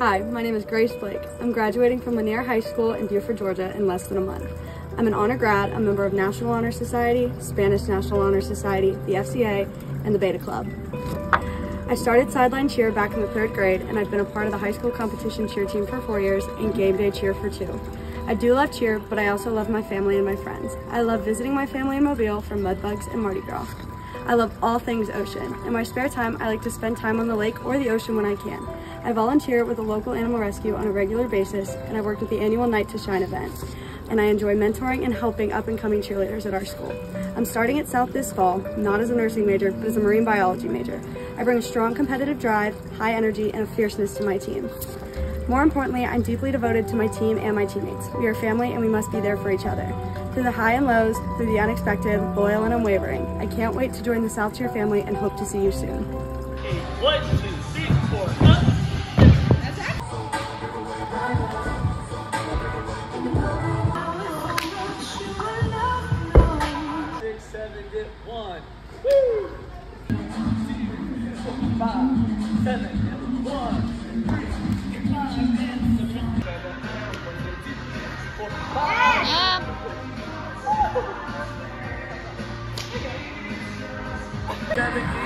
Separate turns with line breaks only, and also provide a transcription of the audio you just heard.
Hi, my name is Grace Blake. I'm graduating from Lanier High School in Buford, Georgia in less than a month. I'm an honor grad, a member of National Honor Society, Spanish National Honor Society, the FCA, and the Beta Club. I started sideline cheer back in the third grade, and I've been a part of the high school competition cheer team for four years and game day cheer for two. I do love cheer, but I also love my family and my friends. I love visiting my family in Mobile for Mudbugs and Mardi Gras. I love all things ocean. In my spare time, I like to spend time on the lake or the ocean when I can. I volunteer with a local animal rescue on a regular basis, and I work with the annual Night to Shine event. And I enjoy mentoring and helping up and coming cheerleaders at our school. I'm starting at South this fall, not as a nursing major, but as a marine biology major. I bring a strong competitive drive, high energy, and a fierceness to my team. More importantly, I'm deeply devoted to my team and my teammates. We are family and we must be there for each other. Through the high and lows, through the unexpected, loyal and unwavering, I can't wait to join the South Cheer family and hope to see you soon.
One, two, three, four, up. Six, seven, get one. Woo! Five, seven, get one. One.